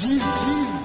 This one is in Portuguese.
Hum, hum.